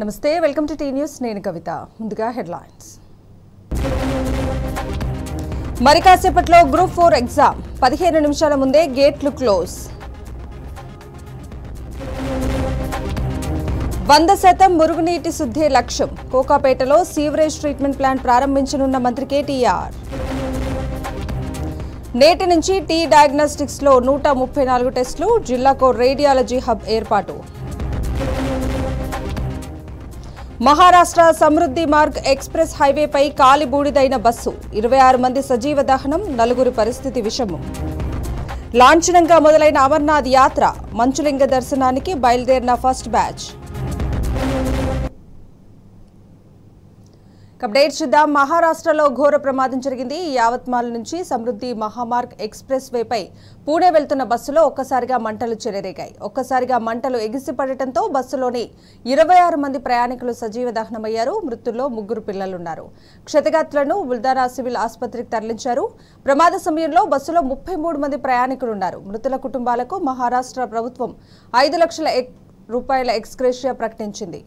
నమస్తే welcome to tea news. నేను కవిత. ముందుగా హెడ్లైన్స్. మరి కాసేపట్లో గ్రూప్ ఫోర్ ఎగ్జామ్. పదిహేను నిమిషాల ముందే గేట్లు క్లోజ్. వంద శాతం మురుగునీటి శుద్ధి లక్ష్యం. కోకాపేటలో సీవరేజ్ ట్రీట్మెంట్ ప్లాంట్ ప్రారంభించనున్న మంత్రి కేటీఆర్. నేటి నుంచి టీ డయాగ్నోస్టిక్స్లో నూట ముప్పై నాలుగు టెస్టులు జిల్లాకు రేడియాలజీ హబ్ ఏర్పాటు. మహారాష్ట్ర సమృద్ధి మార్గ్ ఎక్స్ప్రెస్ హైవేపై కాలిబూడిదైన బస్సు. ఇరవై ఆరు మంది సజీవ దహనం నలుగురి పరిస్థితి విషము. లాంఛనంగా మొదలైన అమర్నాథ్ యాత్ర. మంచులింగ దర్శనానికి బయలుదేరిన ఫస్ట్ బ్యాచ్. అప్డేట్ చూద్దాం. మహారాష్ట్రలో ఘోర ప్రమాదం జరిగింది. యావత్మాల్ నుంచి సమృద్ధి మహామార్గ్ ఎక్స్ప్రెస్ వేపై పూణే వెళ్తున్న బస్సులో ఒక్కసారిగా మంటలు చెలరేగాయి. ఒక్కసారిగా మంటలు ఎగిసిపడటంతో బస్సులోని ఇరవై ఆరు మంది ప్రయాణికులు సజీవ దహనమయ్యారు. మృతుల్లో ముగ్గురు పిల్లలున్నారు. క్షతగాత్రులను బుల్దానా సివిల్ ఆసుపత్రికి తరలించారు. ప్రమాద సమయంలో బస్సులో ముప్పై మూడు మంది ప్రయాణికులున్నారు. మృతుల కుటుంబాలకు మహారాష్ట్ర ప్రభుత్వం ఐదు లక్షల ఎక్- రూపాయల ఎక్స్గ్రేషియా ప్రకటించింది.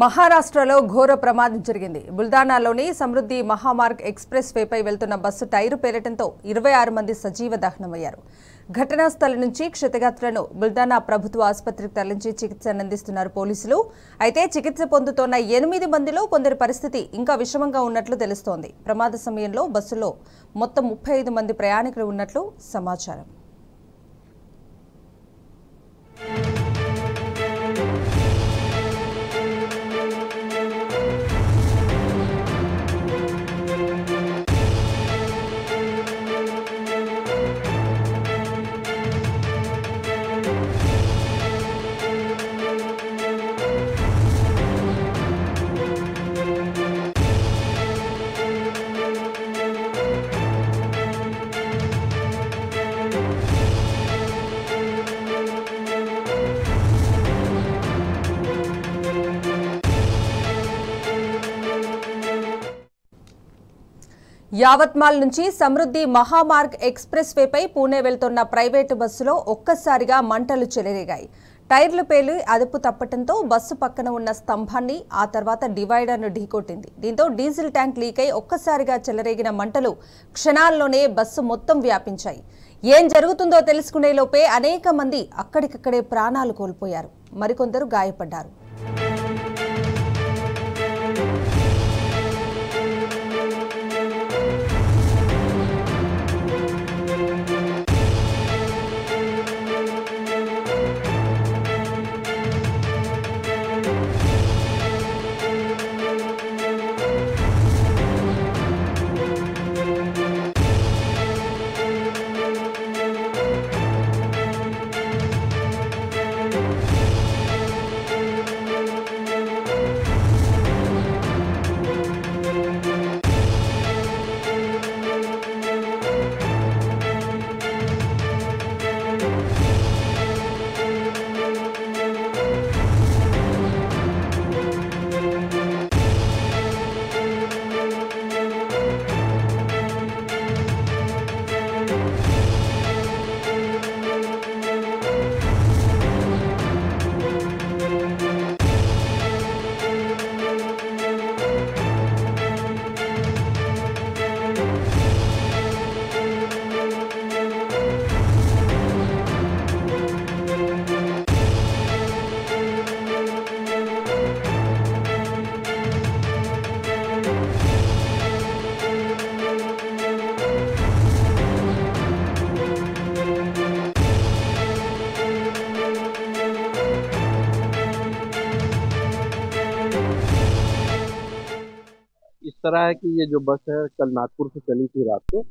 మహారాష్ట్రలో ఘోర ప్రమాదం జరిగింది. బుల్దానాలోని సమృద్ధి మహామార్గ్ ఎక్స్ప్రెస్ వేపై వెళ్తున్న బస్సు టైరు పేరటంతో ఇరవై ఆరు మంది సజీవ దహనమయ్యారు. ఘటనా స్థలం నుంచి క్షతగాత్రులను బుల్దానా ప్రభుత్వ ఆసుపత్రికి తరలించి చికిత్స అందిస్తున్నారు పోలీసులు. అయితే చికిత్స పొందుతోన్న ఎనిమిది మందిలో కొందరి పరిస్థితి ఇంకా విషమంగా ఉన్నట్లు తెలుస్తోంది. ప్రమాద సమయంలో బస్సులో మొత్తం ముప్పై ఐదు మంది ప్రయాణికులు ఉన్నట్లు సమాచారం. యావత్మాల్ నుంచి సమృద్ధి మహామార్గ్ ఎక్స్ప్రెస్ వేపై పూణే వెళ్తున్న ప్రైవేటు బస్సులో ఒక్కసారిగా మంటలు చెలరేగాయి. టైర్లు పేలి అదుపు తప్పటంతో బస్సు పక్కన ఉన్న స్తంభాన్ని ఆ తర్వాత డివైడర్ను ఢీకొట్టింది. దీంతో డీజిల్ ట్యాంక్ లీక్ అయి ఒక్కసారిగా చెలరేగిన మంటలు క్షణాల్లోనే బస్సు మొత్తం వ్యాపించాయి. ఏం జరుగుతుందో తెలుసుకునే లోపే అనేక మంది అక్కడికక్కడే ప్రాణాలు కోల్పోయారు. మరికొందరు గాయపడ్డారు. तरह है कि ये जो बस है कल नागपुर से चली थी रात को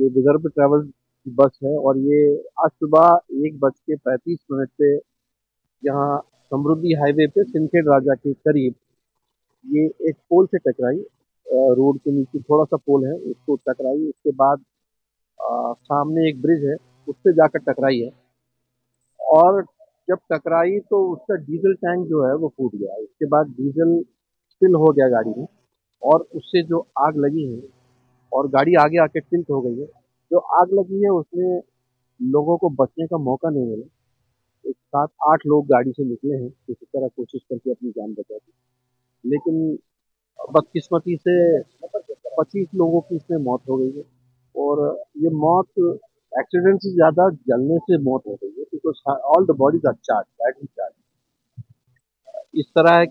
ये विदर्भ ट्रेवल्स बस है और ये आज सुबह एक बज के पैंतीस मिनट पे यहाँ समृद्धि हाईवे पे सिंखेड राजा के करीब ये एक पोल से टकराई रोड के नीचे थोड़ा सा पोल है उसको टकराई उसके बाद अ, सामने एक ब्रिज है उससे जाकर टकराई है। और जब टकराई तो उसका डीजल टैंक जो है वो फूट गया उसके बाद डीजल स्पिल हो गया गाड़ी में। और उससे जो आग लगी है, और गाड़ी आगे आके टिल्ट हो गई है, जो आग लगी है उसमें लोगों को बचने का मौका नहीं मिला। एक सात, आठ लोग गाड़ी से निकले हैं, किसी तरह कोशिश करके अपनी जान बचा दी। लेकिन बदकिस्मती से पच्चीस लोगों की इसमें मौत हो गई है, और ये मौत एक्सीडेंट से ज़्यादा जलने से मौत हो गई है because all the bodies are charge battery charge इस तरह है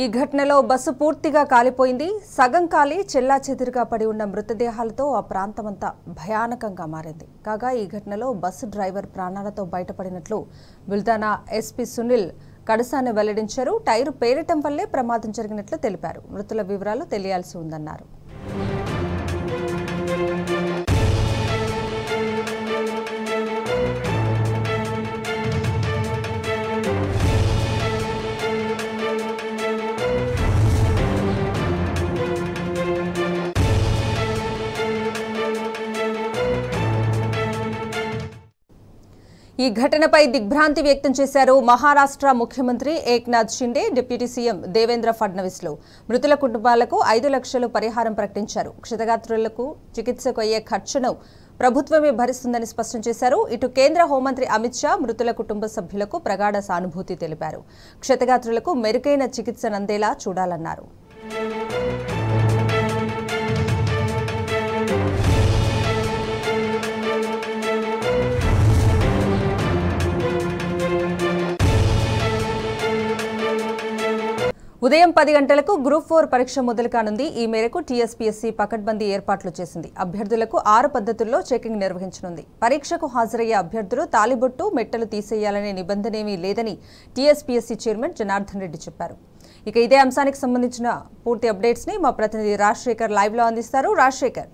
ఈ ఘటనలో బస్సు పూర్తిగా కాలిపోయింది. సగం కాలి చెల్లా చెదురుగా పడి ఉన్న మృతదేహాలతో ఆ ప్రాంతమంతా భయానకంగా మారింది. కాగా ఈ ఘటనలో బస్సు డ్రైవర్ ప్రాణాలతో బయటపడినట్లు బుల్దానా ఎస్పీ సునీల్ కడసాని వెల్లడించారు. టైరు పేరటం వల్లే ప్రమాదం జరిగినట్లు తెలిపారు. మృతుల వివరాలు తెలియాల్సి ఉందన్నారు. ఈ ఘటనపై దిగ్భ్రాంతి వ్యక్తం చేశారు మహారాష్ట్ర ముఖ్యమంత్రి ఏక్నాథ్ షిండే డిప్యూటీ సీఎం దేవేంద్ర ఫడ్నవీస్లు. మృతుల కుటుంబాలకు ఐదు లక్షలు పరిహారం ప్రకటించారు. క్షతగాత్రులకు చికిత్సకు అయ్యే ఖర్చును ప్రభుత్వమే భరిస్తుందని స్పష్టం చేశారు. ఇటు కేంద్ర హోంమంత్రి అమిత్ షా మృతుల కుటుంబ సభ్యులకు ప్రగాఢ సానుభూతి తెలిపారు. క్షతగాత్రులకు మెరుగైన చికిత్సనందేలా చూడాలన్నారు. ఉదయం పది గంటలకు గ్రూప్ ఫోర్ పరీక్ష మొదలు కానుంది. ఈ మేరకు టీఎస్పీఎస్సీ పకడ్బందీ ఏర్పాట్లు చేసింది. అభ్యర్థులకు ఆరు పద్ధతుల్లో చెకింగ్ నిర్వహించనుంది. పరీక్షకు హాజరయ్యే అభ్యర్థులు తాలిబొట్టు మెట్టలు తీసేయాలనే నిబంధనేమీ లేదని టీఎస్పీఎస్సీ చైర్మన్ జనార్దన్ రెడ్డి చెప్పారు. ఇక ఇదే అంశానికి సంబంధించిన పూర్తి అప్డేట్స్ని మా ప్రతినిధి రాజశేఖర్ లైవ్లో అందిస్తారు. రాజశేఖర్.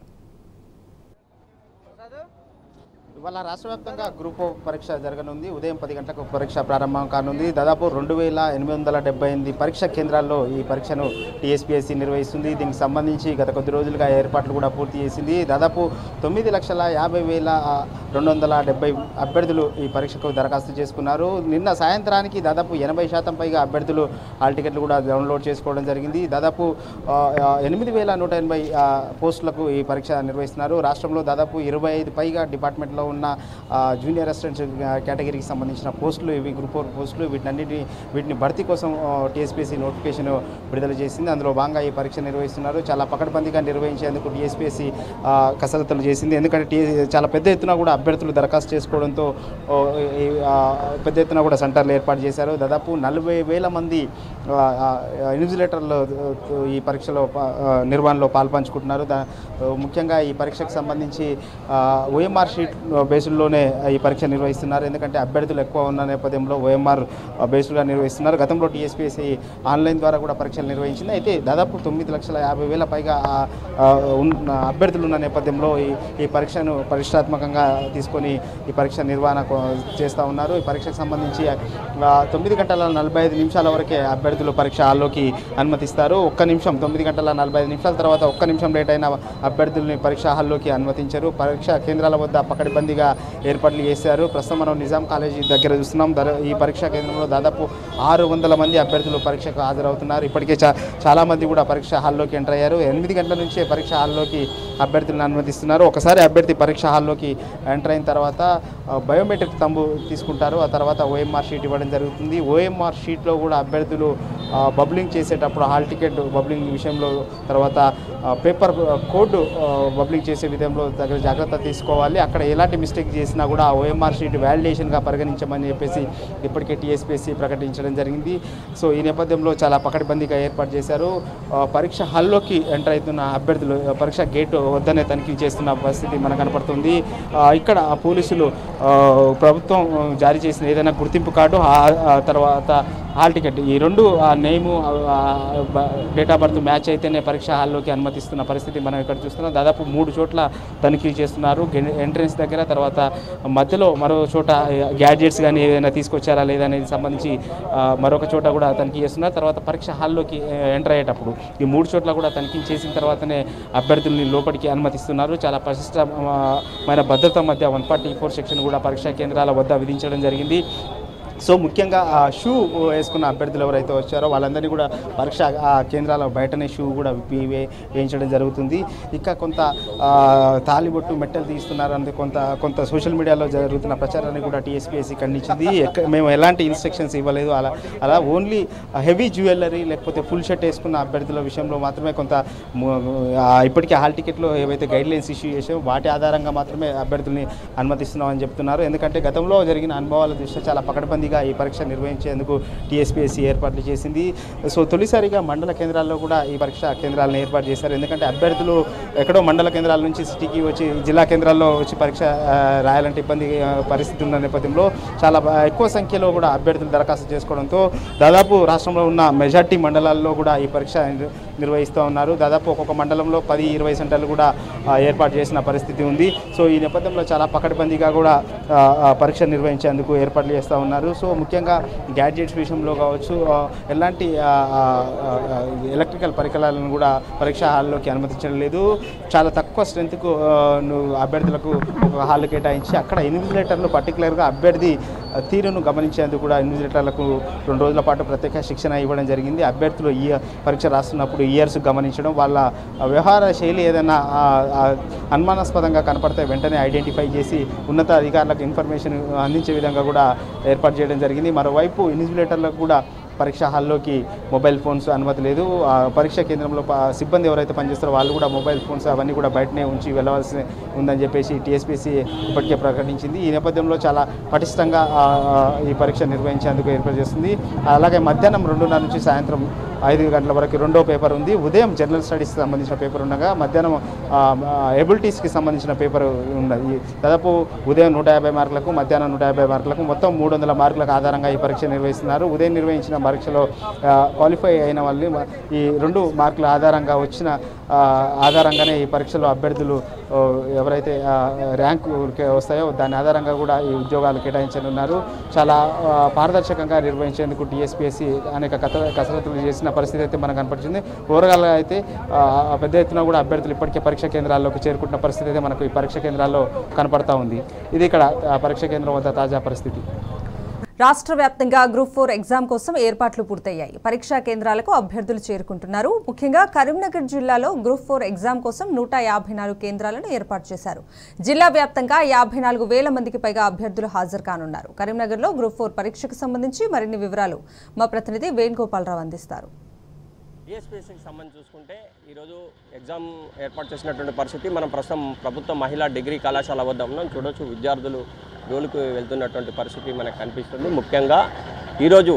ఇవాళ రాష్ట్ర వ్యాప్తంగా గ్రూప్ పరీక్ష జరగనుంది. ఉదయం పది గంటలకు పరీక్ష ప్రారంభం కానుంది. దాదాపు రెండు వేల ఎనిమిది వందల డెబ్బై ఎనిమిది పరీక్ష కేంద్రాల్లో ఈ పరీక్షను టీఎస్పీఎస్సీ నిర్వహిస్తుంది. దీనికి సంబంధించి గత కొద్ది రోజులుగా ఏర్పాట్లు కూడా పూర్తి చేసింది. దాదాపు తొమ్మిది లక్షల యాభై వేల రెండు వందల డెబ్బై అభ్యర్థులు ఈ పరీక్షకు దరఖాస్తు చేసుకున్నారు. నిన్న సాయంత్రానికి దాదాపు ఎనభై శాతం పైగా అభ్యర్థులు హాల్ టికెట్లు కూడా డౌన్లోడ్ చేసుకోవడం జరిగింది. దాదాపు ఎనిమిది వేల నూట ఎనభై పోస్టులకు ఈ పరీక్ష నిర్వహిస్తున్నారు. రాష్ట్రంలో దాదాపు ఇరవై ఐదు పైగా డిపార్ట్మెంట్లో ఉన్న జూనియర్ అసిస్టెంట్స్ కేటగిరీకి సంబంధించిన పోస్టులు ఇవి గ్రూప్ ఫోర్ పోస్టులు వీటన్నిటి వీటిని భర్తీ కోసం టీఎస్పీఎస్సీ నోటిఫికేషన్ విడుదల చేసింది. అందులో భాగంగా ఈ పరీక్ష నిర్వహిస్తున్నారు. చాలా పకడ్బందీగా నిర్వహించేందుకు టీఎస్పీఎస్సీ కసరత్తులు చేసింది. ఎందుకంటే టీ చాలా పెద్ద ఎత్తున కూడా అభ్యర్థులు దరఖాస్తు చేసుకోవడంతో పెద్ద ఎత్తున కూడా సెంటర్లు ఏర్పాటు చేశారు. దాదాపు నలభై వేల మంది ఆ, ఇన్విజిలేటర్లు ఈ పరీక్షలో నిర్వహణలో పాల్పంచుకుంటున్నారు. ముఖ్యంగా ఈ పరీక్షకు సంబంధించి ఓఎంఆర్ షీట్ బేసుల్లోనే ఈ పరీక్ష నిర్వహిస్తున్నారు. ఎందుకంటే అభ్యర్థులు ఎక్కువ ఉన్న నేపథ్యంలో ఓఎంఆర్ బేసులుగా నిర్వహిస్తున్నారు. గతంలో టీఎస్పీఎస్సీ ఆన్లైన్ ద్వారా కూడా పరీక్షలు నిర్వహించింది. అయితే దాదాపు తొమ్మిది లక్షల యాభై వేల పైగా అభ్యర్థులు ఉన్న నేపథ్యంలో ఈ ఈ పరీక్షను పరిష్టాత్మకంగా తీసుకొని ఈ పరీక్ష నిర్వహణ చేస్తూ ఉన్నారు. ఈ పరీక్షకు సంబంధించి తొమ్మిది గంటల నలభై ఐదు నిమిషాల వరకే అభ్యర్థులు పరీక్ష హాల్లోకి అనుమతిస్తారు. ఒక్క నిమిషం తొమ్మిది గంటల నలభై ఐదు నిమిషాల తర్వాత ఒక్క నిమిషం లేట్ అయిన అభ్యర్థుల్ని పరీక్ష హాల్లోకి అనుమతించారు. పరీక్ష కేంద్రాల వద్ద పకడ్బందీగా ఏర్పాట్లు చేశారు. ప్రస్తుతం మనం నిజాం కాలేజీ దగ్గర చూస్తున్నాం. ఈ పరీక్షా కేంద్రంలో దాదాపు ఆరు వందల మంది అభ్యర్థులు పరీక్షకు హాజరవుతున్నారు. ఇప్పటికే చా చాలా మంది కూడా పరీక్ష హాల్లోకి ఎంటర్ అయ్యారు. ఎనిమిది గంటల నుంచే పరీక్ష హాల్లోకి అభ్యర్థులను అనుమతిస్తున్నారు. ఒకసారి అభ్యర్థి పరీక్ష హాల్లోకి ఎంటర్ అయిన తర్వాత బయోమెట్రిక్ తంబు తీసుకుంటారు. ఆ తర్వాత ఓఎంఆర్ షీట్ ఇవ్వడం జరుగుతుంది. ఓఎంఆర్ షీట్లో కూడా అభ్యర్థులు బబ్లింగ్ చేసేటప్పుడు హాల్ టికెట్ బబ్లింగ్ విషయంలో తర్వాత పేపర్ కోడ్ బబ్లింగ్ చేసే విధంలో తగిన జాగ్రత్త తీసుకోవాలి. అక్కడ ఎలాంటి మిస్టేక్ చేసినా కూడా ఆ ఓఎంఆర్ షీట్ వ్యాలిడేషన్గా పరిగణించమని చెప్పేసి ఇప్పటికే టీఎస్పీఎస్సీ ప్రకటించడం జరిగింది. సో ఈ నేపథ్యంలో చాలా పకడ్బందీగా ఏర్పాటు చేశారు. పరీక్ష హాల్లోకి ఎంటర్ అవుతున్న అభ్యర్థులు పరీక్ష గేట్ వద్దనే తనిఖీ చేస్తున్న పరిస్థితి మనకు కనపడుతుంది. ఇక్కడ పోలీసులు ప్రభుత్వం జారీ చేసిన ఏదైనా గుర్తింపు కార్డు తర్వాత హాల్ టికెట్ ఈ రెండు ఆ name date of birth match అయితేనే పరీక్ష హాల్లోకి అనుమతిస్తున్న పరిస్థితి మనం ఇక్కడ చూస్తున్నాం. దాదాపు మూడు చోట్ల తనిఖీ చేస్తున్నారు. ఎంట్రన్స్ దగ్గర తర్వాత మధ్యలో మరో చోట గ్యాడ్జెట్స్ కానీ ఏదైనా తీసుకొచ్చారా లేదా అనేది సంబంధించి మరొక చోట కూడా తనిఖీ చేస్తున్నారు తర్వాత పరీక్ష హాల్లోకి ఎంటర్ అయ్యేటప్పుడు ఈ మూడు చోట్ల కూడా తనిఖీ చేసిన తర్వాతనే అభ్యర్థుల్ని లోపలికి అనుమతిస్తున్నారు. చాలా పరిశిష్టమైన భద్రత మధ్య వన్ ఫార్టీ ఫోర్ సెక్షన్ కూడా పరీక్షా కేంద్రాల వద్ద విధించడం జరిగింది. సో ముఖ్యంగా ఆ షూ వేసుకున్న అభ్యర్థులు ఎవరైతే వచ్చారో వాళ్ళందరినీ కూడా పరీక్ష ఆ కేంద్రాల బయటనే షూ కూడా వేయించడం జరుగుతుంది. ఇంకా కొంత తాలిబొట్టు మెట్టలు తీస్తున్నారని కొంత కొంత సోషల్ మీడియాలో జరుగుతున్న ప్రచారాన్ని కూడా టీఎస్పీఎస్సీ ఖండించింది. మేము ఎలాంటి ఇన్స్ట్రక్షన్స్ ఇవ్వలేదు. అలా అలా ఓన్లీ హెవీ జ్యువెలరీ లేకపోతే ఫుల్ షర్ట్ వేసుకున్న అభ్యర్థుల విషయంలో మాత్రమే కొంత ఇప్పటికే హాల్ టికెట్లో ఏవైతే గైడ్ లైన్స్ ఇష్యూ చేసామో వాటి ఆధారంగా మాత్రమే అభ్యర్థుల్ని అనుమతిస్తున్నామని చెప్తున్నారు. ఎందుకంటే గతంలో జరిగిన అనుభవాల దృష్ట్యా చాలా పకడ్బందీగా ఈ పరీక్ష నిర్వహించేందుకు టీఎస్పీఎస్సీ ఏర్పాట్లు చేసింది. సో తొలిసారిగా మండల కేంద్రాల్లో కూడా ఈ పరీక్ష కేంద్రాలను ఏర్పాటు చేశారు. ఎందుకంటే అభ్యర్థులు ఎక్కడో మండల కేంద్రాల నుంచి సిటీకి వచ్చి జిల్లా కేంద్రాల్లో వచ్చి పరీక్ష రాయాలంటే ఇబ్బంది పరిస్థితి ఉన్న నేపథ్యంలో చాలా ఎక్కువ సంఖ్యలో కూడా అభ్యర్థులు దరఖాస్తు చేసుకోవడంతో దాదాపు రాష్ట్రంలో ఉన్న మెజార్టీ మండలాల్లో కూడా ఈ పరీక్ష నిర్వహిస్తూ ఉన్నారు. దాదాపు ఒక్కొక్క మండలంలో పది ఇరవై సెంటర్లు కూడా ఏర్పాటు చేసిన పరిస్థితి ఉంది. సో ఈ నేపథ్యంలో చాలా పకడ్బందీగా కూడా పరీక్ష నిర్వహించేందుకు ఏర్పాట్లు చేస్తూ ఉన్నారు. సో ముఖ్యంగా గ్యాడ్జెట్స్ విషయంలో కావచ్చు ఎలాంటి ఎలక్ట్రికల్ పరికరాలను కూడా పరీక్షా హాల్లోకి అనుమతించడం లేదు. చాలా తక్కువ స్ట్రెంత్కు నువ్వు అభ్యర్థులకు ఒక హాల్ కేటాయించి అక్కడ ఇన్విజిలేటర్లు పర్టికులర్గా అభ్యర్థి తీరును గమనించేందుకు కూడా ఇన్విజిలేటర్లకు రెండు రోజుల పాటు ప్రత్యేక శిక్షణ ఇవ్వడం జరిగింది. అభ్యర్థులు ఈ పరీక్ష రాస్తున్నప్పుడు ఇయర్స్ గమనించడం వాళ్ళ వ్యవహార శైలి ఏదైనా అనుమానాస్పదంగా కనపడితే వెంటనే ఐడెంటిఫై చేసి ఉన్నత అధికారులకు ఇన్ఫర్మేషన్ అందించే విధంగా కూడా ఏర్పాటు చేయడం జరిగింది. మరోవైపు ఇన్విజిలేటర్లకు కూడా పరీక్ష హాల్లోకి మొబైల్ ఫోన్స్ అనుమతి లేదు. పరీక్షా కేంద్రంలో సిబ్బంది ఎవరైతే పనిచేస్తారో వాళ్ళు కూడా మొబైల్ ఫోన్స్ అవన్నీ కూడా బయటనే ఉంచి వెళ్ళవలసి ఉందని చెప్పేసి టీఎస్పీసీ ఇప్పటికే ప్రకటించింది. ఈ నేపథ్యంలో చాలా పటిష్టంగా ఈ పరీక్ష నిర్వహించేందుకు ఏర్పాటు చేస్తుంది. అలాగే మధ్యాహ్నం రెండున్నర నుంచి సాయంత్రం ఐదు గంటల వరకు రెండో పేపర్ ఉంది. ఉదయం జనరల్ స్టడీస్కి సంబంధించిన పేపర్ ఉండగా మధ్యాహ్నం ఎబిలిటీస్కి సంబంధించిన పేపర్ ఉన్నది. దాదాపు ఉదయం నూట యాభై మార్కులకు మధ్యాహ్నం నూట యాభై మార్కులకు మొత్తం మూడు వందల మార్కులకు ఆధారంగా ఈ పరీక్ష నిర్వహిస్తున్నారు. ఉదయం నిర్వహించిన పరీక్షలో క్వాలిఫై అయిన వాళ్ళని ఈ రెండు మార్కుల ఆధారంగా వచ్చిన ఆధారంగానే ఈ పరీక్షలో అభ్యర్థులు ఎవరైతే ర్యాంకు వస్తాయో దాని ఆధారంగా కూడా ఈ ఉద్యోగాలు కేటాయించనున్నారు. చాలా పారదర్శకంగా నిర్వహించేందుకు టీఎస్పీఎస్సీ అనేక కసరత్తులు చేసిన పరిస్థితి అయితే మనకు కనపడుతుంది ఓవరాల్గా అయితే పెద్ద ఎత్తున కూడా అభ్యర్థులు ఇప్పటికే పరీక్ష కేంద్రాల్లోకి చేరుకుంటున్న పరిస్థితి అయితే మనకు ఈ పరీక్ష కేంద్రాల్లో కనపడతా ఉంది. ఇది ఇక్కడ పరీక్ష కేంద్రం వద్ద తాజా పరిస్థితి. రాష్ట్ర వ్యాప్తంగా గ్రూప్ ఫోర్ ఎగ్జామ్ కోసం ఏర్పాట్లు పూర్తయ్యాయి. పరీక్షా కేంద్రాలకు అభ్యర్థులు చేరుకుంటున్నారు. ముఖ్యంగా కరీంనగర్ జిల్లాలో గ్రూప్ ఫోర్ ఎగ్జామ్ కోసం నూట యాభై నాలుగు కేంద్రాలను ఏర్పాటు చేశారు. జిల్లా వ్యాప్తంగా యాభై నాలుగు వేల మందికి పైగా అభ్యర్థులు హాజరు కానున్నారు. కరీంనగర్లో గ్రూప్ ఫోర్ పరీక్షకు సంబంధించి మరిన్ని వివరాలు మా ప్రతినిధి వేణుగోపాలరావు అందిస్తారు. డిఎస్పీఎస్సీకి సంబంధించి చూసుకుంటే ఈరోజు ఎగ్జామ్ ఏర్పాటు చేసినటువంటి పరిస్థితి. మనం ప్రస్తుతం ప్రభుత్వ మహిళా డిగ్రీ కళాశాల వద్ద ఉన్నాం. చూడొచ్చు విద్యార్థులు రోలుకు వెళ్తున్నటువంటి పరిస్థితి మనకు కనిపిస్తుంది. ముఖ్యంగా ఈరోజు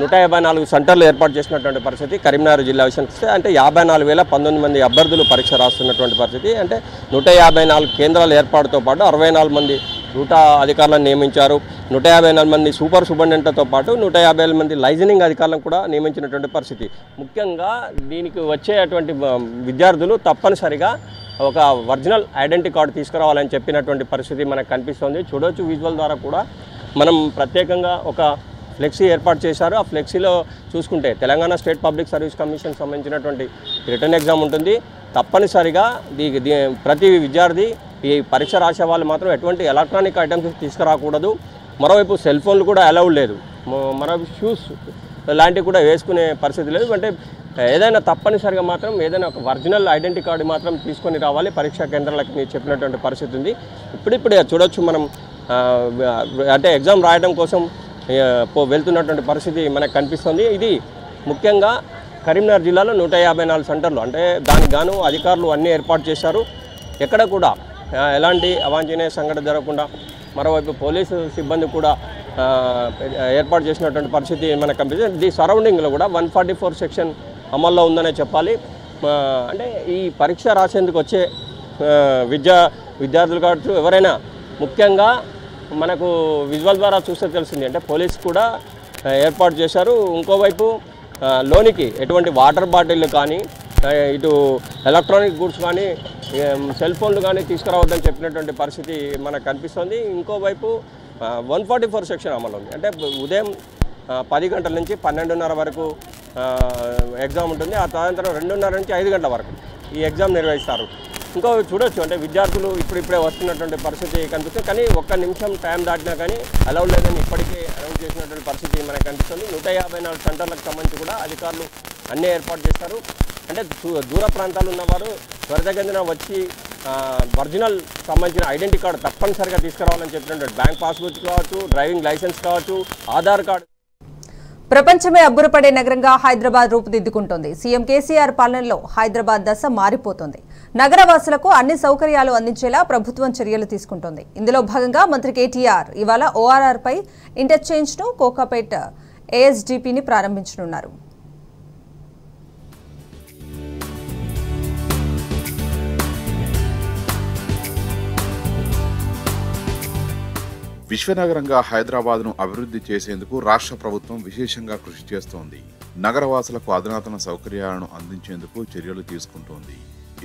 నూట యాభై నాలుగు సెంటర్లు ఏర్పాటు చేసినటువంటి పరిస్థితి. కరీంనగర్ జిల్లా విషయానికి వస్తే అంటే యాభై నాలుగు వేల పంతొమ్మిది మంది అభ్యర్థులు పరీక్ష రాస్తున్నటువంటి పరిస్థితి. అంటే నూట యాభై నాలుగు కేంద్రాల ఏర్పాటుతో పాటు అరవై నాలుగు మంది రూటా అధికారులను నియమించారు. నూట యాభై నాలుగు మంది సూపర్ సూపరింటెండెంట్తో పాటు నూట యాభై ఏళ్ళ మంది లైజనింగ్ అధికారులను కూడా నియమించినటువంటి పరిస్థితి. ముఖ్యంగా దీనికి వచ్చేటువంటి విద్యార్థులు తప్పనిసరిగా ఒక ఒరిజినల్ ఐడెంటిటీ కార్డు తీసుకురావాలని చెప్పినటువంటి పరిస్థితి మనకు కనిపిస్తుంది. చూడవచ్చు విజువల్ ద్వారా కూడా మనం ప్రత్యేకంగా ఒక ఫ్లెక్సీ ఏర్పాటు చేశారు. ఆ ఫ్లెక్సీలో చూసుకుంటే Telangana state public service commission సంబంధించినటువంటి రిటర్న్ ఎగ్జామ్ ఉంటుంది. తప్పనిసరిగా దీ దీ- ప్రతి విద్యార్థి ఈ పరీక్ష రాసే వాళ్ళు మాత్రం ఎటువంటి ఎలక్ట్రానిక్ ఐటమ్స్ తీసుకురాకూడదు. మరోవైపు సెల్ ఫోన్లు కూడా అలౌడ్ లేదు. మ- మరోవైపు షూస్ లాంటివి కూడా వేసుకునే పరిస్థితి లేదు. అంటే ఏదైనా తప్పనిసరిగా మాత్రం ఏదైనా ఒక ఒరిజినల్ ఐడెంటిటీ కార్డు మాత్రం తీసుకొని రావాలి. పరీక్షా కేంద్రాలకు మీరు చెప్పినటువంటి పరిస్థితి ఉంది. ఇప్పుడిప్పుడే చూడొచ్చు మనం అంటే ఎగ్జామ్ రాయడం కోసం వెళ్తున్నటువంటి పరిస్థితి మనకు కనిపిస్తుంది. ఇది ముఖ్యంగా కరీంనగర్ జిల్లాలో నూట యాభై నాలుగు సెంటర్లు. అంటే దానికి గాను అధికారులు అన్నీ ఏర్పాటు చేశారు. ఎక్కడ కూడా ఎలాంటి అవాంఛనీయ సంఘటన జరగకుండా మరోవైపు పోలీసు సిబ్బంది కూడా ఏర్పాటు చేసినటువంటి పరిస్థితి మనకు కనిపిస్తుంది? ది సరౌండింగ్లో కూడా వన్ ఫార్టీ ఫోర్ సెక్షన్ అమల్లో ఉందనే చెప్పాలి. అంటే ఈ పరీక్ష రాసేందుకు వచ్చే విద్యా విద్యార్థులు కావచ్చు ఎవరైనా ముఖ్యంగా మనకు విజువల్ ద్వారా చూస్తే తెలిసింది. అంటే పోలీస్ కూడా ఏర్పాటు చేశారు. ఇంకోవైపు లోనికి ఎటువంటి వాటర్ బాటిల్ కానీ ఇటు ఎలక్ట్రానిక్ గూడ్స్ కానీ సెల్ ఫోన్లు కానీ తీసుకురావద్దని చెప్పినటువంటి పరిస్థితి మనకు కనిపిస్తుంది. ఇంకోవైపు వన్ ఫార్టీ ఫోర్ సెక్షన్ అమలు ఉంది. అంటే ఉదయం పది గంటల నుంచి పన్నెండున్నర వరకు ఎగ్జామ్ ఉంటుంది. ఆ తదనంతరం రెండున్నర నుంచి ఐదు గంటల వరకు ఈ ఎగ్జామ్ నిర్వహిస్తారు. ఇంకో చూడొచ్చు అంటే విద్యార్థులు ఇప్పుడిప్పుడే వస్తున్నటువంటి పరిస్థితి కనిపిస్తుంది. కానీ ఒక్క నిమిషం టైం దాటినా కానీ అలౌడ్ లేదని ఇప్పటికే అనౌన్స్ చేసినటువంటి పరిస్థితి మనకు కనిపిస్తుంది. నూట యాభై నాలుగు సెంటర్లకు సంబంధించి కూడా అధికారులు అన్నీ ఏర్పాటు చేస్తారు అంటే దూర ప్రాంతాలు ఉన్నవారు త్వరితగతిన వచ్చి ఒరిజినల్ సంబంధించిన ఐడెంటిటీ కార్డు తప్పనిసరిగా తీసుకురావాలని చెప్పినట్టు బ్యాంక్ పాస్బుక్ కావచ్చు డ్రైవింగ్ లైసెన్స్ కావచ్చు ఆధార్ కార్డు. ప్రపంచమే అబ్బురపడే నగరంగా హైదరాబాద్ రూపుదిద్దుకుంటోంది. సీఎం కేసీఆర్ పాలనలో హైదరాబాద్ దశ మారిపోతుంది. నగరవాసులకు అన్ని సౌకర్యాలు అందించేలా ప్రభుత్వం చర్యలు తీసుకుంటోంది. ఇందులో భాగంగా మంత్రి కేటీఆర్ ఇవాళ ఓఆర్ఆర్ పై ఇంటర్చేంజ్ను కోకాపేట్ ఏఎస్డిపిని ప్రారంభించనున్నారు. విశ్వనగరంగా హైదరాబాద్ను అభివృద్ధి చేసేందుకు రాష్ట్ర ప్రభుత్వం విశేషంగా కృషి చేస్తోంది. నగరవాసులకు అధునాతన సౌకర్యాలను అందించేందుకు చర్యలు తీసుకుంటోంది.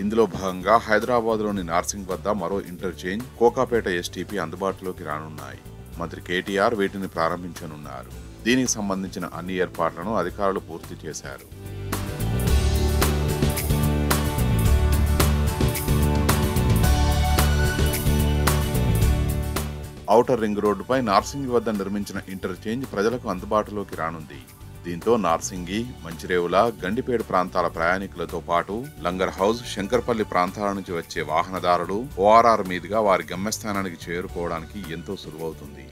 ఇందులో భాగంగా హైదరాబాద్లోని నార్సింగ్ వద్ద మరో ఇంటర్చేంజ్ కోకాపేట ఎస్టీపీ అందుబాటులోకి రానున్నాయి. మంత్రి కేటీఆర్ వీటిని ప్రారంభించనున్నారు. దీనికి సంబంధించిన అన్ని ఏర్పాట్లను అధికారులు పూర్తి చేశారు. ఔటర్ రింగ్ రోడ్డుపై నార్సింగి వద్ద నిర్మించిన ఇంటర్చేంజ్ ప్రజలకు అందుబాటులోకి రానుంది. దీంతో నార్సింగి మంచిరేవుల గండిపేట ప్రాంతాల ప్రయాణికులతో పాటు లంగర్ హౌస్ శంకర్పల్లి ప్రాంతాల నుంచి వచ్చే వాహనదారులు ఓఆర్ఆర్ మీదుగా వారి గమ్యస్థానానికి చేరుకోవడానికి ఎంతో సులువవుతుంది.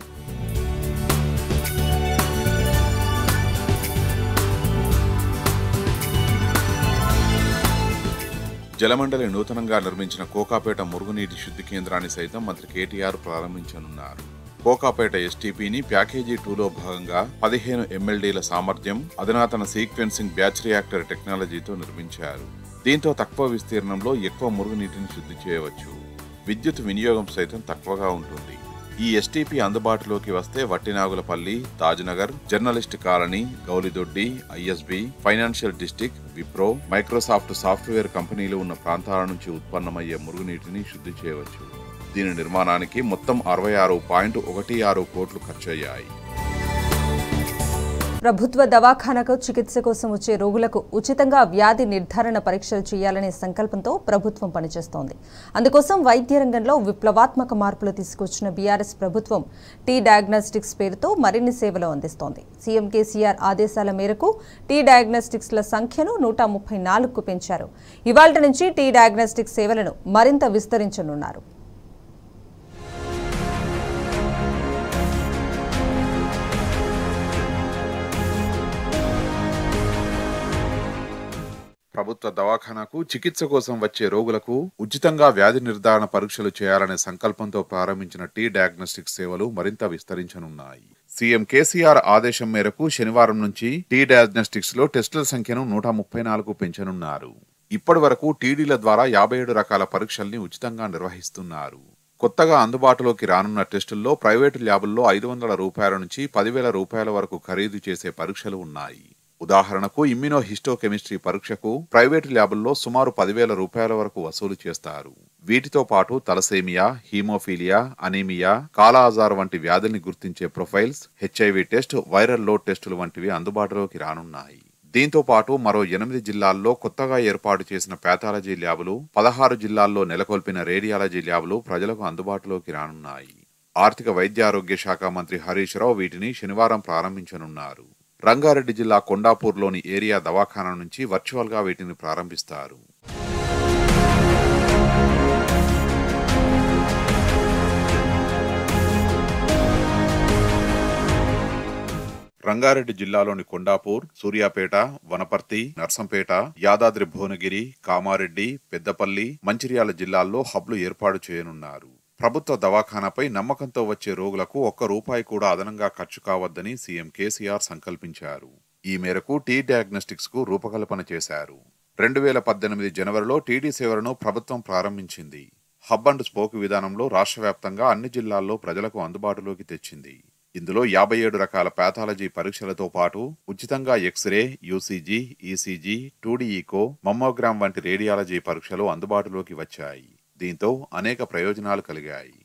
జలమండలి నూతనంగా నిర్మించిన కోకాపేట మురుగునీటి శుద్ధి కేంద్రాన్ని సైతం మంత్రి కేటీఆర్ ప్రారంభించనున్నారు. కోకాపేట ఎస్టీపీని ప్యాకేజీ టూలో భాగంగా పదిహేను ఎమ్మెల్డీల సామర్థ్యం అధునాతన సీక్వెన్సింగ్ బ్యాచ్ రియాక్టర్ టెక్నాలజీతో నిర్మించారు. దీంతో తక్కువ విస్తీర్ణంలో ఎక్కువ మురుగునీటిని శుద్ధి చేయవచ్చు. విద్యుత్ వినియోగం సైతం తక్కువగా ఉంటుంది. ఈ ఎస్టీపీ అందుబాటులోకి వస్తే Vattinagulapalli Tajnagar journalist colony Gowlidoddi ISB financial district Wipro Microsoft software కంపెనీలు ఉన్న ప్రాంతాల నుంచి ఉత్పన్నమయ్యే మురుగునీటిని శుద్ధి చేయవచ్చు. దీని నిర్మాణానికి మొత్తం అరవై ఆరు పాయింట్ ఒకటి ఆరు కోట్లు ఖర్చయ్యాయి. ప్రభుత్వ దవాఖానకు చికిత్స కోసం వచ్చే రోగులకు ఉచితంగా వ్యాధి నిర్ధారణ పరీక్షలు చేయాలనే సంకల్పంతో ప్రభుత్వం పనిచేస్తోంది. అందుకోసం వైద్య రంగంలో విప్లవాత్మక మార్పులు తీసుకొచ్చిన బీఆర్ఎస్ ప్రభుత్వం టీ డయాగ్నోస్టిక్స్ పేరుతో మరిన్ని సేవలు అందిస్తోంది. సీఎం కేసీఆర్ ఆదేశాల మేరకు టీ డయాగ్నోస్టిక్స్ల సంఖ్యను నూట ముప్పై నాలుగుకు పెంచారు. ఇవాళ నుంచి టీ డయాగ్నోస్టిక్స్ సేవలను మరింత విస్తరించనున్నారు. ప్రభుత్వ దవాఖానాకు చికిత్స కోసం వచ్చే రోగులకు ఉచితంగా వ్యాధి నిర్ధారణ పరీక్షలు చేయాలనే సంకల్పంతో ప్రారంభించిన టీ డయాగ్నోస్టిక్ సేవలు మరింత విస్తరించనున్నాయి. సీఎం కేసీఆర్ ఆదేశం మేరకు శనివారం నుంచి టీ డయాగ్నోస్టిక్స్లో టెస్టుల సంఖ్యను నూట ముప్పై నాలుగు పెంచనున్నారు. ఇప్పటి వరకు టీడీల ద్వారా యాభై ఏడు రకాల పరీక్షల్ని ఉచితంగా నిర్వహిస్తున్నారు. కొత్తగా అందుబాటులోకి రానున్న టెస్టుల్లో ప్రైవేటు ల్యాబుల్లో ఐదు వందల రూపాయల నుంచి పదివేల రూపాయల వరకు ఖరీదు చేసే పరీక్షలు ఉన్నాయి. ఉదాహరణకు ఇమ్యూనో హిస్టోకెమిస్ట్రీ పరీక్షకు ప్రైవేటు ల్యాబుల్లో సుమారు పదివేల రూపాయల వరకు వసూలు చేస్తారు. వీటితో పాటు తలసేమియా హీమోఫీలియా అనీమియా కాలాజార్ వంటి వ్యాధుల్ని గుర్తించే profiles HIV test viral load టెస్టులు వంటివి అందుబాటులోకి రానున్నాయి. దీంతో పాటు మరో ఎనిమిది జిల్లాల్లో కొత్తగా ఏర్పాటు చేసిన ప్యాథాలజీ ల్యాబులు పదహారు జిల్లాల్లో నెలకొల్పిన రేడియాలజీ ల్యాబులు ప్రజలకు అందుబాటులోకి రానున్నాయి. ఆర్థిక వైద్యారోగ్య శాఖ మంత్రి హరీష్ రావు వీటిని శనివారం ప్రారంభించనున్నారు. రంగారెడ్డి జిల్లా కొండాపూర్లోని ఏరియా దవాఖానా నుంచి వర్చువల్గా వీటిని ప్రారంభిస్తారు. రంగారెడ్డి జిల్లాలోని కొండాపూర్ సూర్యాపేట వనపర్తి నర్సంపేట యాదాద్రి భువనగిరి కామారెడ్డి పెద్దపల్లి మంచిర్యాల జిల్లాల్లో హబ్లు ఏర్పాటు చేయనున్నారు. ప్రభుత్వ దవాఖానాపై నమ్మకంతో వచ్చే రోగులకు ఒక్క రూపాయి కూడా అదనంగా ఖర్చు కావద్దని సీఎం కేసీఆర్ సంకల్పించారు. ఈ మేరకు టీ డయాగ్నోస్టిక్స్కు రూపకల్పన చేశారు. రెండు వేల పద్దెనిమిది జనవరిలో టీడీ సేవలను ప్రభుత్వం ప్రారంభించింది. హబ్ అండ్ స్పోక్ విధానంలో రాష్ట్ర వ్యాప్తంగా అన్ని జిల్లాల్లో ప్రజలకు అందుబాటులోకి తెచ్చింది. ఇందులో యాభై ఏడు రకాల ప్యాథాలజీ పరీక్షలతో పాటు ఉచితంగా X ray USG ECG two D echo mammogram వంటి రేడియాలజీ పరీక్షలు అందుబాటులోకి వచ్చాయి. దీంతో అనేక ప్రయోజనాలు కలిగాయి.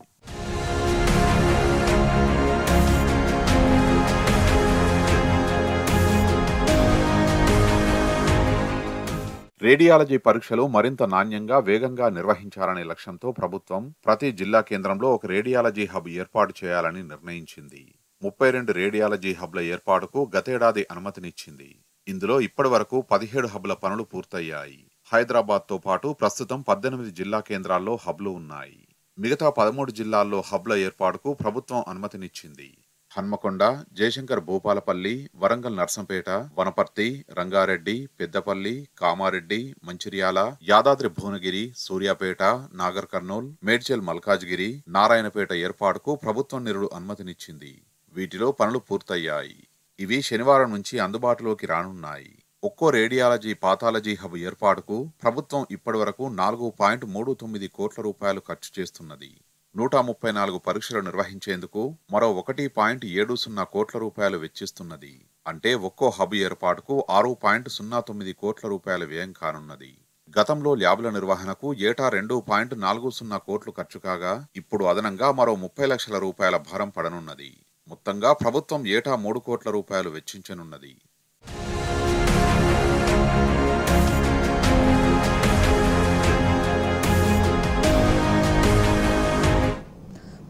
రేడియాలజీ పరీక్షలు మరింత నాణ్యంగా వేగంగా నిర్వహించాలనే లక్ష్యంతో ప్రభుత్వం ప్రతి జిల్లా కేంద్రంలో ఒక రేడియాలజీ హబ్ ఏర్పాటు చేయాలని నిర్ణయించింది. ముప్పై రెండు రేడియాలజీ హబ్ల ఏర్పాటుకు గతేడాది అనుమతినిచ్చింది. ఇందులో ఇప్పటి వరకు పదిహేడు హబ్ల పనులు పూర్తయ్యాయి. హైదరాబాద్తో పాటు ప్రస్తుతం పద్దెనిమిది జిల్లా కేంద్రాల్లో హబ్లు ఉన్నాయి. మిగతా పదమూడు జిల్లాల్లో హబ్ల ఏర్పాటుకు ప్రభుత్వం అనుమతినిచ్చింది. హన్మకొండ జయశంకర్ భూపాలపల్లి వరంగల్ నర్సంపేట వనపర్తి రంగారెడ్డి పెద్దపల్లి కామారెడ్డి మంచిర్యాల యాదాద్రి భువనగిరి సూర్యాపేట నాగర్ కర్నూల్ మేడ్చల్ మల్కాజ్గిరి నారాయణపేట ఏర్పాటుకు ప్రభుత్వం నిరుడు అనుమతినిచ్చింది. వీటిలో పనులు పూర్తయ్యాయి. ఇవి శనివారం నుంచి అందుబాటులోకి రానున్నాయి. ఒక్కో రేడియాలజీ పాథాలజీ హబ్ ఏర్పాటుకు ప్రభుత్వం ఇప్పటివరకు నాలుగు పాయింట్ మూడు తొమ్మిది కోట్ల రూపాయలు ఖర్చు చేస్తున్నది. నూట ముప్పై నాలుగు పరీక్షలు నిర్వహించేందుకు మరో ఒకటి పాయింట్ ఏడు సున్నా కోట్ల రూపాయలు వెచ్చిస్తున్నది. అంటే ఒక్కో హబ్ ఏర్పాటుకు ఆరు పాయింట్ సున్నా తొమ్మిది కోట్ల రూపాయల వ్యయం కానున్నది. గతంలో ల్యాబ్ల నిర్వహణకు ఏటా రెండు పాయింట్ నాలుగు సున్నా కోట్లు ఖర్చు కాగా ఇప్పుడు అదనంగా మరో ముప్పై లక్షల రూపాయల భారం పడనున్నది. మొత్తంగా ప్రభుత్వం ఏటా మూడు కోట్ల రూపాయలు వెచ్చించనున్నది.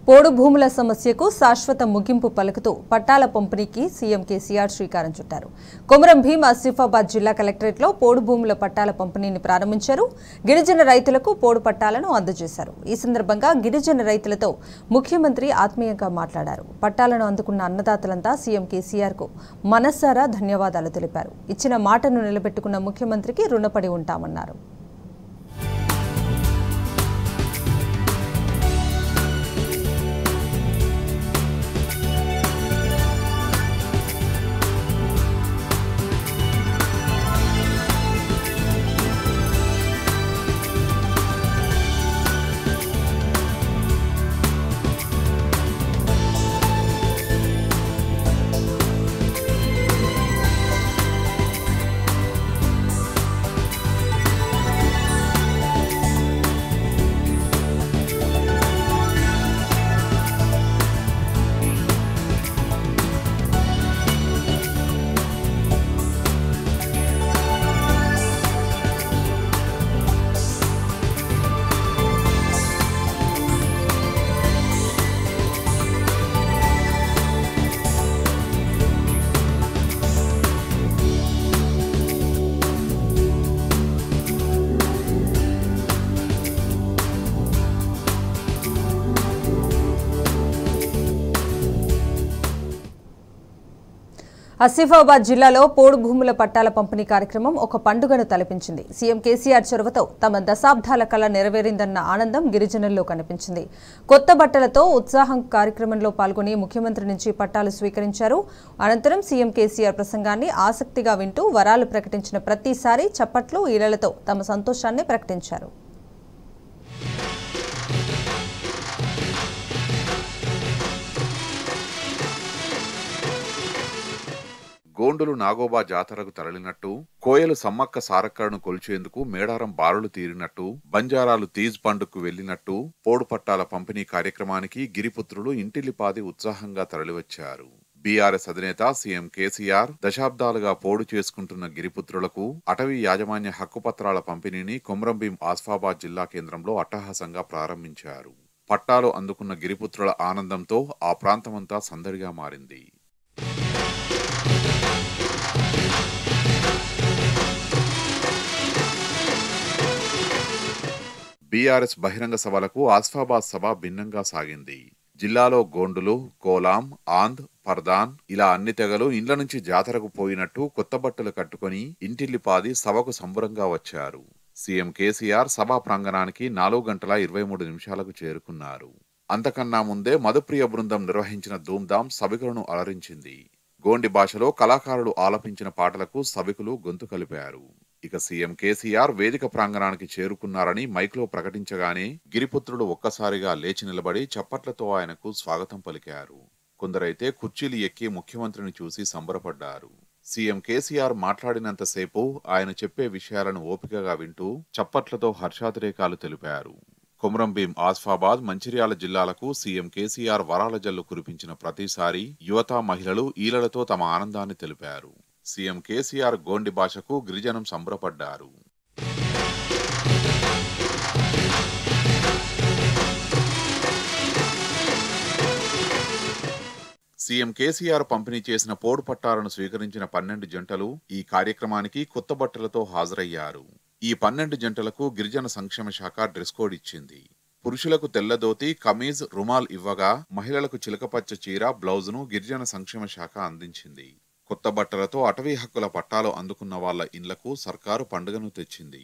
పోడు భూముల సమస్యకు శాశ్వత ముగింపు పలుకుతూ పట్టాల పంపిణీకి సీఎం కేసీఆర్ శ్రీకారం చుట్టారు. కొమరం భీం ఆసిఫాబాద్ జిల్లా కలెక్టరేట్లో పోడు భూముల పట్టాల పంపిణీని ప్రారంభించారు. గిరిజన రైతులకు పోడు పట్టాలను అందజేశారు. ఈ సందర్భంగా గిరిజన రైతులతో ముఖ్యమంత్రి ఆత్మీయంగా మాట్లాడారు. పట్టాలను అందుకున్న అన్నదాతలంతా సీఎం కేసీఆర్కు మనస్సారా ధన్యవాదాలు తెలిపారు. ఇచ్చిన మాటను నిలబెట్టుకున్న ముఖ్యమంత్రికి రుణపడి ఉంటామన్నారు. ఆసిఫాబాద్ జిల్లాలో పోడు భూముల పట్టాల పంపిణీ కార్యక్రమం ఒక పండుగను తలపించింది. సీఎం కేసీఆర్ చొరవతో తమ దశాబ్దాల కళ నెరవేరిందన్న ఆనందం గిరిజనుల్లో కనిపించింది. కొత్త బట్టలతో ఉత్సాహం కార్యక్రమంలో పాల్గొని ముఖ్యమంత్రి నుంచి పట్టాలు స్వీకరించారు. అనంతరం సీఎం కేసీఆర్ ప్రసంగాన్ని ఆసక్తిగా వింటూ వరాలు ప్రకటించిన ప్రతిసారి చప్పట్లు ఈలలతో తమ సంతోషాన్ని ప్రకటించారు. గోండులు నాగోబా జాతరకు తరలినట్టు కోయలు సమ్మక్క సారక్కలను కొలిచేందుకు మేడారం బారులు తీరినట్టు బంజారాలు తీజ్ పండుగకు వెళ్ళినట్టు పోడు పట్టాల పంపిణీ కార్యక్రమానికి గిరిపుత్రులు ఇంటిల్లిపాది ఉత్సాహంగా తరలివచ్చారు. బీఆర్ఎస్ అధినేత సీఎం కేసీఆర్ దశాబ్దాలుగా పోడు చేసుకుంటున్న గిరిపుత్రులకు అటవీ యాజమాన్య హక్కుపత్రాల పంపిణీని కొమ్రంభీం ఆస్ఫాబాద్ జిల్లా కేంద్రంలో అట్టహాసంగా ప్రారంభించారు. పట్టాలు అందుకున్న గిరిపుత్రుల ఆనందంతో ఆ ప్రాంతమంతా సందడిగా మారింది. బీఆర్ఎస్ బహిరంగ సభలకు ఆస్ఫాబాద్ సభ భిన్నంగా సాగింది. జిల్లాలో గోండులు కోలాం ఆంద్ పర్దాన్ ఇలా అన్ని తెగలు ఇండ్ల నుంచి జాతరకు పోయినట్టు కొత్త బట్టలు కట్టుకుని ఇంటిల్లిపాది సభకు సంబరంగా వచ్చారు. సీఎం కేసీఆర్ సభా ప్రాంగణానికి నాలుగు గంటల ఇరవై మూడు నిమిషాలకు చేరుకున్నారు. అంతకన్నా ముందే మధుప్రియ బృందం నిర్వహించిన ధూమ్ధాం సభికులను అలరించింది. గోండి భాషలో కళాకారులు ఆలపించిన పాటలకు సభికులు గొంతు కలిపారు. ఇక సీఎం కేసీఆర్ వేదిక ప్రాంగణానికి చేరుకున్నారని మైక్లో ప్రకటించగానే గిరిపుత్రుడు ఒక్కసారిగా లేచి నిలబడి చప్పట్లతో ఆయనకు స్వాగతం పలికారు. కొందరైతే కుర్చీలు ఎక్కి ముఖ్యమంత్రిని చూసి సంబరపడ్డారు. సీఎం కేసీఆర్ మాట్లాడినంతసేపు ఆయన చెప్పే విషయాలను ఓపికగా వింటూ చప్పట్లతో హర్షాతిరేకాలు తెలిపారు. కొమరంభీం ఆస్ఫాబాద్ మంచిర్యాల జిల్లాలకు సీఎం కేసీఆర్ వరాల జల్లు కురిపించిన ప్రతిసారి యువత మహిళలు ఈలలతో తమ ఆనందాన్ని తెలిపారు. సీఎం కేసీఆర్ గోండి భాషకు గిరిజనం సంబరపడ్డారు. సీఎం కేసీఆర్ పంపిణీ చేసిన పోడు పట్టాలను స్వీకరించిన పన్నెండు జంటలు ఈ కార్యక్రమానికి కొత్త బట్టలతో హాజరయ్యారు. ఈ పన్నెండు జంటలకు గిరిజన సంక్షేమ శాఖ డ్రెస్ కోడ్ ఇచ్చింది. పురుషులకు తెల్లదోతి కమీజ్ రుమాల్ ఇవ్వగా మహిళలకు చిలకపచ్చ చీర బ్లౌజ్ను గిరిజన సంక్షేమ శాఖ అందించింది. కొత్త బట్టలతో అటవీ హక్కుల పట్టాలు అందుకున్న వాళ్ళ ఇండ్లకు సర్కారు పండుగను తెచ్చింది.